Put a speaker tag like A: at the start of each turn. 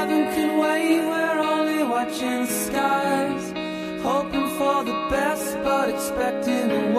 A: heaven can wait, we're only watching the skies. Hoping for the best, but expecting the